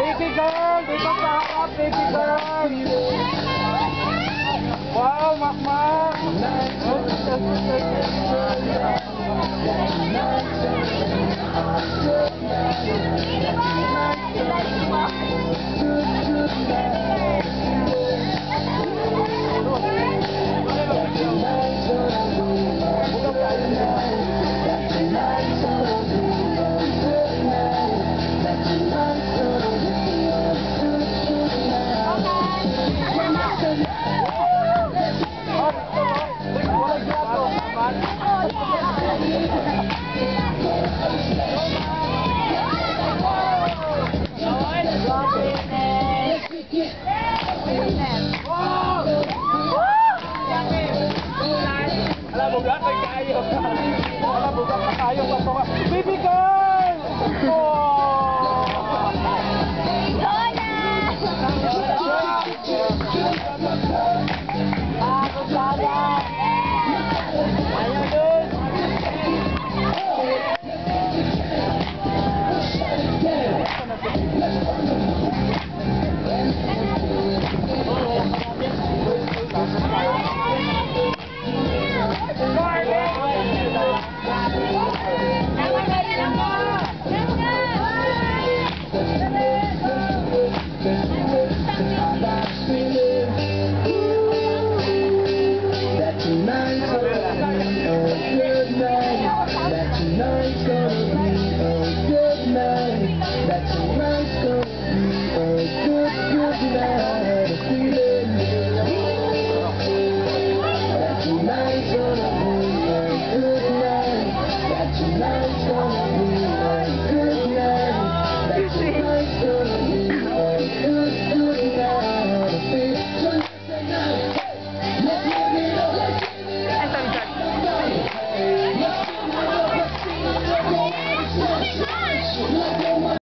Bibigan! Bibigan! Bibigan! Wow, makmak! Wow, makmak! tayo. Alam mo ba, tayo pa pa. Baby girl! Oh! Amen.